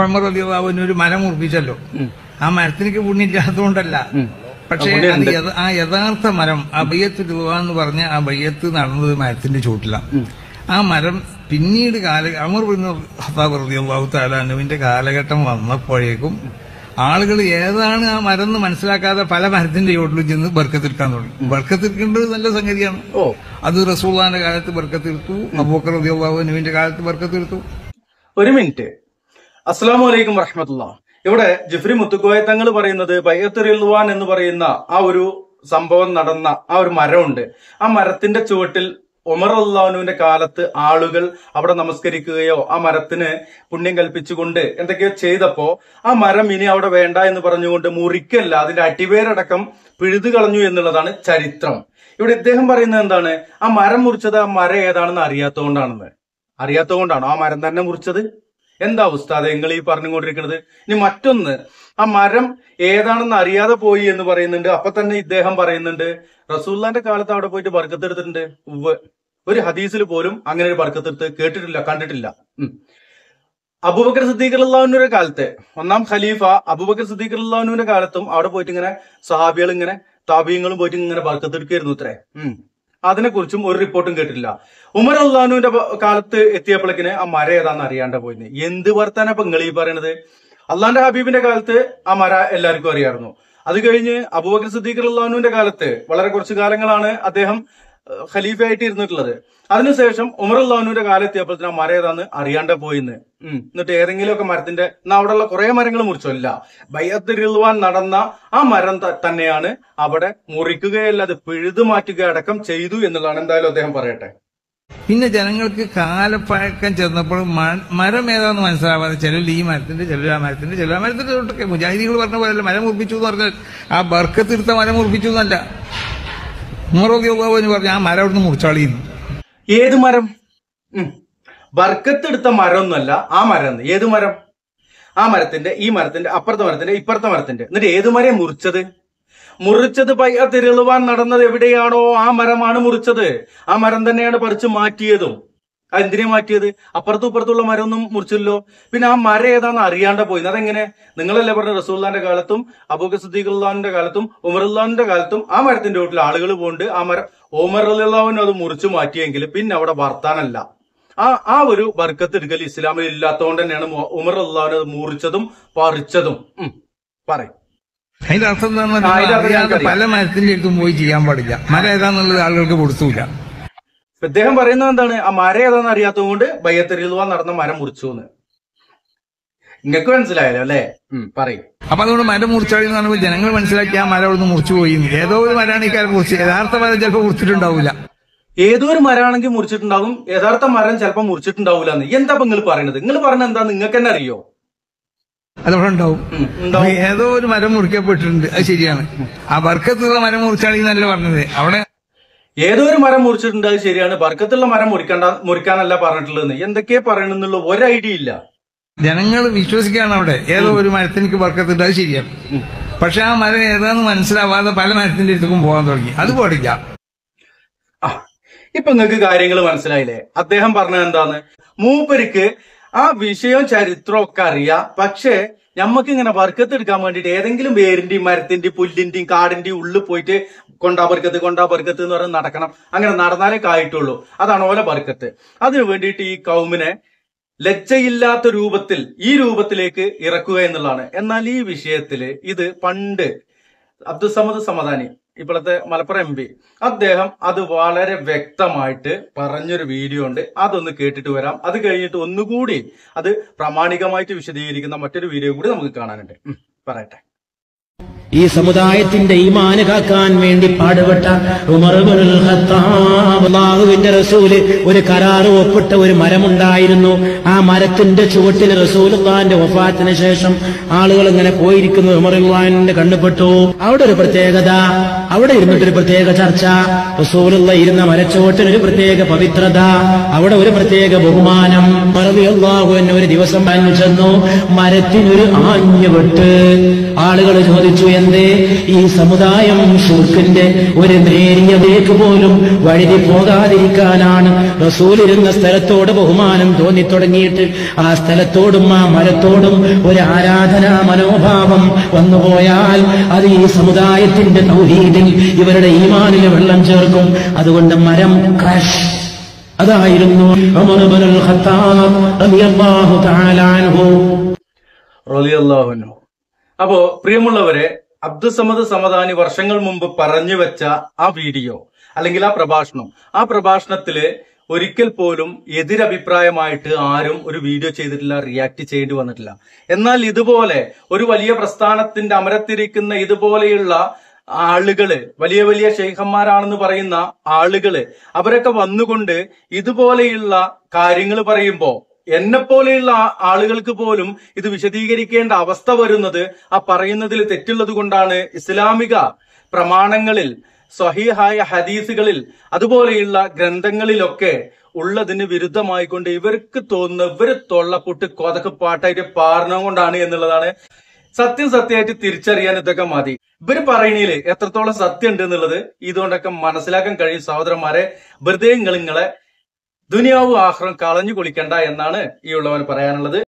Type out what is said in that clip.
ഉമർ റളിയല്ലാഹുവിന് ഒരു മരം മുറിപ്പിച്ചല്ലോ ആ മരത്തിനൊക്കെ പുണ്യില്ലാത്തതുകൊണ്ടല്ല പക്ഷേ ആ പുണ്യം അത് ഉണ്ട്. യഥ- ആ യഥാർത്ഥ മരം ആ ബയ്യത്ത് രൂപ എന്ന് പറഞ്ഞ ആ ബയ്യത്ത് നടന്നത് മരത്തിന്റെ ചൂട്ടിലാണ് ആ മരം പിന്നീട് കാല അമർ ബിൻ ഖത്താബ് റളിയല്ലാഹു താലാനുവിന്റെ കാലഘട്ടം വന്നപ്പോഴേക്കും ആളുകൾ ഏതാണ് ആ മരം എന്ന് മനസ്സിലാക്കാതെ പല മരത്തിന്റെ ചോട്ടിലും ചെന്ന് ബർക്കത്തെടുക്കാൻ തുടങ്ങി. ബർക്കത്തെടുക്കേണ്ടത് നല്ല സംഗതിയാണ്. ഓ. അത് റസൂള്ളാന്റെ കാലത്ത് ബർക്കത്തിർത്തു അബൂക്കർ റളിയല്ലാഹുവിന്റെ കാലത്ത് ബർക്കത്തിർത്തു ഒരു മിനിറ്റ്. അസ്സലാമു അലൈക്കും വറഹമത്തുള്ള. ഇവിടെ ജിഫ്രി മുത്തുക്കോയ തങ്ങൾ പറയുന്നത് ബയ്യത്തുറിൽവാൻ എന്ന് പറയുന്ന ആ ഒരു സംഭവം നടന്ന ആ ഒരു മരമുണ്ട്. ആ മരത്തിന്റെ ചുവട്ടിൽ ഉമർ അള്ളാഹുവിന്റെ കാലത്ത് ആളുകൾ അവിടെ നമസ്കരിക്കുകയോ ആ മരത്തിന് പുണ്യം കൽപ്പിച്ചുകൊണ്ട് എന്തൊക്കെയോ ചെയ്തപ്പോ ആ മരം ഇനി അവിടെ വേണ്ട എന്ന് പറഞ്ഞുകൊണ്ട് മുറിക്കല്ല അതിന്റെ അടിവേരടക്കം പിഴുതു കളഞ്ഞു എന്നുള്ളതാണ് ചരിത്രം. ഇവിടെ ഇദ്ദേഹം പറയുന്നത് എന്താണ്? ആ മരം മുറിച്ചത് ആ മരം ഏതാണെന്ന് അറിയാത്തതുകൊണ്ടാണെന്ന്. അറിയാത്തതുകൊണ്ടാണോ ആ മരം തന്നെ മുറിച്ചത്? എന്താ ഉസ്താദ് നിങ്ങൾ ഈ പറഞ്ഞുകൊണ്ടിരിക്കുന്നത്? ഇനി മറ്റൊന്ന് ആ മരം ഏതാണെന്ന് അറിയാതെ പോയി എന്ന് പറയുന്നുണ്ട്. അപ്പൊ തന്നെ ഇദ്ദേഹം പറയുന്നുണ്ട് റസൂല്ലാന്റെ കാലത്ത് അവിടെ പോയിട്ട് ബർക്കത്തെടുത്തിട്ടുണ്ട് ഉവ് ഒരു ഹദീസിൽ പോലും അങ്ങനെ ഒരു ബർക്കത്തെടുത്ത് കേട്ടിട്ടില്ല കണ്ടിട്ടില്ല. അബൂബക്കർ സിദ്ദീഖ് സിദ്ദീഖുള്ളാഹുവിന്റെ കാലത്ത് ഒന്നാം ഖലീഫ അബൂബക്കർ സിദ്ദീഖ് സിദ്ദീഖുള്ളാഹുവിന്റെ കാലത്തും അവിടെ പോയിട്ട് ഇങ്ങനെ സഹാബികൾ ഇങ്ങനെ താപീയങ്ങളും പോയിട്ട് ഇങ്ങനെ ബർക്കത്തെടുക്കായിരുന്നു ഇത്രേ. അതിനെക്കുറിച്ചും ഒരു റിപ്പോർട്ടും കേട്ടിട്ടില്ല. ഉമർ അള്ളാഹുവിന്റെ കാലത്ത് എത്തിയപ്പോഴേക്കിന് ആ മര ഏതാണെന്ന് അറിയാണ്ട് പോയിന്ന് എന്ത് വർത്താന നിങ്ങൾ ഈ പറയണത്? അള്ളാന്റെ ഹബീബിന്റെ കാലത്ത് ആ മര എല്ലാവർക്കും അറിയായിരുന്നു. അത് കഴിഞ്ഞ് അബൂബക്കർ സിദ്ദീഖ് അള്ളാഹുവിന്റെ കാലത്ത് വളരെ കുറച്ച് കാലങ്ങളാണ് അദ്ദേഹം ഖലീഫയായിട്ട് ഇരുന്നിട്ടുള്ളത്. അതിനുശേഷം ഉമർ അള്ളാഹുവിന്റെ കാലം എത്തിയപ്പോഴത്തേന് ആ മരം ഏതാന്ന് അറിയാണ്ട് പോയിന്ന്. എന്നിട്ട് ഏതെങ്കിലും ഒക്കെ മരത്തിന്റെ എന്നാ അവിടെയുള്ള കുറെ മരങ്ങൾ മുറിച്ചല്ല ബയ്യത്തിരുവാൻ നടന്ന ആ മരം തന്നെയാണ് അവിടെ മുറിക്കുകയല്ല അത് പിഴുതു മാറ്റുക അടക്കം ചെയ്തു എന്നുള്ളതാണ് എന്തായാലും അദ്ദേഹം പറയട്ടെ. പിന്നെ ജനങ്ങൾക്ക് കാലപ്പഴക്കം ചെന്നപ്പോൾ മരം ഏതാന്ന് മനസ്സിലാവാതെ ചിലർ ഈ മരത്തിന്റെ ചിലർ ആ മരത്തിന്റെ ചിലർ മരത്തിന്റെ മുജാഹിദികൾ പറഞ്ഞ പോലെ മരം മുറിപ്പിച്ചു എന്ന് പറഞ്ഞാൽ ആ ബർക്കത്തിരുത്ത മരം മുറിപ്പിച്ചു എന്നല്ല. ഉമറോദ്യോഗാവെന്ന് പറഞ്ഞ ആ മരം അവിടുന്ന് മുറിച്ചാളിയുന്നു ഏത് മരം? ബർക്കത്തെടുത്ത മരം ഒന്നുമല്ല ആ മരം ഏത് മരം? ആ മരത്തിന്റെ ഈ മരത്തിന്റെ അപ്പുറത്തെ മരത്തിന്റെ ഇപ്പുറത്തെ മരത്തിന്റെ. എന്നിട്ട് ഏത് മരം മുറിച്ചത്? മുറിച്ചത് പയ്യ തിരുളുവാൻ നടന്നത് എവിടെയാണോ ആ മരമാണ് മുറിച്ചത്. ആ മരം തന്നെയാണ് പറിച്ചു മാറ്റിയതും. അതെന്തിനാ മാറ്റിയത്? അപ്പുറത്തും ഇപ്പുറത്തുള്ള മരമൊന്നും മുറിച്ചില്ലോ പിന്നെ ആ മരം ഏതാന്ന് അറിയാണ്ട് പോയി. അതെങ്ങനെ? നിങ്ങളല്ലേ പറഞ്ഞ റസൂള്ളാന്റെ കാലത്തും അബൂഖ ഉള്ളാന്റെ കാലത്തും ഉമറുല്ലാന്റെ കാലത്തും ആ മരത്തിന്റെ വീട്ടിൽ ആളുകൾ പോണ്ട്. ആ മരം ഉമർ അല്ലാവിനും അത് മുറിച്ചു മാറ്റിയെങ്കിൽ പിന്നെ അവിടെ വർത്താനല്ല. ആ ആ ഒരു ബർക്കത്ത് എടുക്കൽ ഇസ്ലാമിൽ ഇല്ലാത്തതുകൊണ്ട് തന്നെയാണ് ഉമർ അള്ളാഹുവിനെ അത് മുറിച്ചതും പറിച്ചതും. പറയും. അതിന്റെ അർത്ഥം പല മരത്തിന്റെ അടുത്തും പോയി ചെയ്യാൻ പാടില്ല. മരം ഏതാന്നുള്ളത് ആളുകൾക്ക് കൊടുത്തൂല. ഇദ്ദേഹം പറയുന്നത് എന്താണ്? ആ മരം ഏതാന്ന് അറിയാത്തത് കൊണ്ട് ബയ്യത്തെറിയുവാൻ നടന്ന മരം മുറിച്ചു എന്ന് നിങ്ങൾക്ക് മനസ്സിലായല്ലോ അല്ലേ? പറയും. അപ്പൊ അതുകൊണ്ട് മരം മുറിച്ചാളി എന്ന് പറയുമ്പോൾ ജനങ്ങൾ മനസ്സിലാക്കി ആ മരം അവിടുന്ന് മുറിച്ചു പോയി ഏതോ ഒരു മരമാണ് ഈ കാലം മുറിച്ച്. യഥാർത്ഥ മരം ചിലപ്പോൾ മുറിച്ചിട്ടുണ്ടാവില്ല ഏതോ ഒരു മരമാണെങ്കിൽ മുറിച്ചിട്ടുണ്ടാവും. യഥാർത്ഥ മരം ചിലപ്പോൾ മുറിച്ചിട്ടുണ്ടാവില്ല എന്ന്. എന്താ നിങ്ങൾ പറയുന്നത് നിങ്ങൾ പറഞ്ഞ എന്താ നിങ്ങൾക്ക് തന്നെ അറിയോ? അതവിടെ ഉണ്ടാവും. ഏതോ ഒരു മരം മുറിക്കപ്പെട്ടിട്ടുണ്ട്. അത് ശരിയാണ്. ആ വർക്കത്തുള്ള മരം മുറിച്ചാണെങ്കിൽ നല്ല പറഞ്ഞത്. അവിടെ ഏതോ ഒരു മരം മുറിച്ചിട്ടുണ്ട് അത് ശരിയാണ്. ബർക്കത്തുള്ള മരം മുറിക്കണ്ട മുറിക്കാനല്ല പറഞ്ഞിട്ടുള്ളത് എന്തൊക്കെയാ പറയണെന്നുള്ള ഒരു ഐഡിയ ഇല്ല. ജനങ്ങൾ വിശ്വസിക്കുകയാണ് അവിടെ. ഏതോ ഒരു മരത്തിന് ബർക്കത്തുണ്ട് അത് ശരിയാണ്. പക്ഷെ ആ മരം ഏതാന്ന് മനസ്സിലാവാതെ പല മരത്തിന്റെ അടുത്തും പോകാൻ തുടങ്ങി. അത് പാടില്ല ആ, ഇപ്പൊ നിങ്ങൾക്ക് കാര്യങ്ങൾ മനസ്സിലായില്ലേ? അദ്ദേഹം പറഞ്ഞത് എന്താന്ന്? മൂപ്പരിക്ക് ആ വിഷയവും ചരിത്രവും ഒക്കെ അറിയാം. പക്ഷേ ഞമ്മക്ക് ഇങ്ങനെ വർക്കത്ത് എടുക്കാൻ വേണ്ടിയിട്ട് ഏതെങ്കിലും വേരിന്റെയും മരത്തിന്റെയും പുല്ലിന്റെയും കാടിന്റെയും ഉള്ളിൽ പോയിട്ട് കൊണ്ടാ ബർക്കത്ത് കൊണ്ടാ ബർക്കത്ത് എന്ന് പറഞ്ഞ് നടക്കണം. അങ്ങനെ നടന്നാലേ കായിട്ടുള്ളൂ. അതാണ് ഓല ബർക്കത്ത് അതിനു വേണ്ടിയിട്ട് ഈ കൗമിനെ ലജ്ജയില്ലാത്ത രൂപത്തിൽ ഈ രൂപത്തിലേക്ക് ഇറക്കുക എന്നുള്ളതാണ്. എന്നാൽ ഈ വിഷയത്തിൽ ഇത് പണ്ട് അബ്ദുസമദ് സമദാനി ഇപ്പോഴത്തെ മലപ്പുറം എം പി. അദ്ദേഹം അത് വളരെ വ്യക്തമായിട്ട് പറഞ്ഞൊരു വീഡിയോ ഉണ്ട്. അതൊന്ന് കേട്ടിട്ട് വരാം. അത് കഴിഞ്ഞിട്ട് ഒന്നുകൂടി അത് പ്രാമാണികമായിട്ട് വിശദീകരിക്കുന്ന മറ്റൊരു വീഡിയോ കൂടി നമുക്ക് കാണാനുണ്ട്. പറയട്ടെ. ഈ സമുദായത്തിന്റെ ഈമാന് കാക്കാൻ വേണ്ടി പാടുപെട്ട ഉമർ ഇബ്നുൽ ഖത്താബ് അല്ലാഹുവിന്റെ റസൂൽ ഒരു കരാറ് ഒപ്പിട്ട ഒരു മരമുണ്ടായിരുന്നു. ആ മരത്തിന്റെ ചുവട്ടിൽ റസൂലുള്ളാന്റെ വഫാത്തിന് ശേഷം ആളുകൾ ഇങ്ങനെ പോയിരിക്കുന്നു. ഉമറുള്ളാന്റെ കണ്ണുപെട്ടു അവിടെ ഒരു പ്രത്യേകത അവിടെ ഇരുന്നിട്ടൊരു പ്രത്യേക ചർച്ച. റസൂലുള്ള ഇരുന്ന മരച്ചുവട്ടിന് ഒരു പ്രത്യേക പവിത്രത അവിടെ ഒരു പ്രത്യേക ബഹുമാനം. മറവിയുള്ളാഹു എന്നെ ഒരു ദിവസം പറഞ്ഞു ചെന്നു മരത്തിനൊരു ആഞ്ഞുവിട്ട് ആളുകൾ ചോദിച്ചു എന്തേ ഈ സമുദായം ഷുർക്കിന്റെ ഒരു നേരിയതേക്ക് പോലും വഴുതി പോകാതിരിക്കാനാണ്. റസൂലിരുന്ന സ്ഥലത്തോട് ബഹുമാനം തോന്നി തുടങ്ങിയിട്ട് ആ സ്ഥലത്തോടും ആ മരത്തോടും ഒരു ആരാധനാ മനോഭാവം വന്നുപോയാൽ അത് ഈ സമുദായത്തിന്റെ തൗഹീദിൽ ഇവരുടെ ഈമാനിലെ വെള്ളം ചേർക്കും. അതുകൊണ്ട് മരം ക്രാഷ്. അതായിരുന്നു അപ്പോ പ്രിയമുള്ളവരെ അബ്ദുസമദ് സമദാനി വർഷങ്ങൾ മുമ്പ് പറഞ്ഞു വെച്ച ആ വീഡിയോ അല്ലെങ്കിൽ ആ പ്രഭാഷണം ആ പ്രഭാഷണത്തിൽ ഒരിക്കൽ പോലും എതിരഭിപ്രായമായിട്ട് ആരും ഒരു വീഡിയോ ചെയ്തിട്ടില്ല റിയാക്ട് ചെയ്യേണ്ടി വന്നിട്ടില്ല. എന്നാൽ ഇതുപോലെ ഒരു വലിയ പ്രസ്ഥാനത്തിന്റെ അമരത്തിരിക്കുന്ന ഇതുപോലെയുള്ള ആളുകൾ വലിയ വലിയ ഷെയ്ഖന്മാരാണെന്ന് പറയുന്ന ആളുകൾ അവരൊക്കെ വന്നുകൊണ്ട് ഇതുപോലെയുള്ള കാര്യങ്ങൾ പറയുമ്പോ എന്നെ പോലെയുള്ള ആളുകൾക്ക് പോലും ഇത് വിശദീകരിക്കേണ്ട അവസ്ഥ വരുന്നത് ആ പറയുന്നതിൽ തെറ്റുള്ളത് കൊണ്ടാണ് ഇസ്ലാമിക പ്രമാണങ്ങളിൽ സ്വഹീഹായ ഹദീസുകളിൽ അതുപോലെയുള്ള ഗ്രന്ഥങ്ങളിലൊക്കെ ഉള്ളതിന് വിരുദ്ധമായിക്കൊണ്ട് ഇവർക്ക് തോന്നുന്ന ഇവർ തൊള്ളപ്പൊട്ട് കൊതക്ക് പാട്ടായിട്ട് പാടണം കൊണ്ടാണ് എന്നുള്ളതാണ് സത്യം സത്യമായിട്ട് തിരിച്ചറിയാൻ ഇതൊക്കെ മതി. ഇവർ പറയണേൽ എത്രത്തോളം സത്യം ഉണ്ട് എന്നുള്ളത് ഇതുകൊണ്ടൊക്കെ മനസ്സിലാക്കാൻ കഴിയും സഹോദരന്മാരെ. വെറുതെ നിങ്ങൾ നിങ്ങളെ ദുനിയാവും ആഹ്റം കളഞ്ഞു കുളിക്കണ്ട എന്നാണ് ഈ ഉള്ളവൻ പറയാനുള്ളത്.